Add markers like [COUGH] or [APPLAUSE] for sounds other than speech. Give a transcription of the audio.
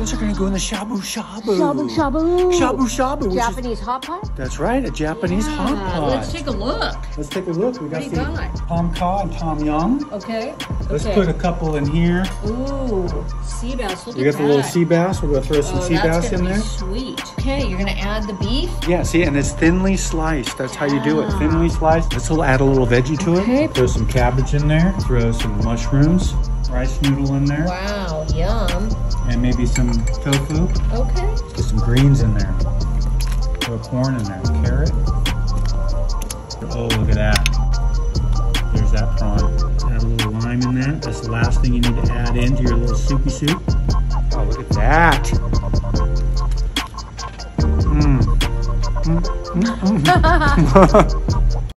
Those are gonna go in the shabu shabu. Shabu shabu. Shabu shabu. which is- Japanese hot pot? that's right, a Japanese hot Ah, pot. Let's take a look. Let's take a look. We got What do you some got? tom kha and tom yum. Okay. Let's okay. put a couple in here. Ooh, sea bass. Look We got the little sea bass. We're gonna throw some Oh, sea bass in there. Sweet. Okay, you're gonna add the beef. Yeah, see, and it's thinly sliced. That's how you do it. Thinly sliced. This will add a little veggie to Okay. it. Throw some cabbage in there. Throw some mushrooms, rice noodle in there, Wow, yum. and maybe some tofu. Okay. Get some greens in there. Throw corn in there. Carrot. Oh, look at that. There's that prawn. Add a little lime in that. That's the last thing you need to add into your little soupy soup. Oh, look at that. Mmm. Mm, mm, mm. [LAUGHS]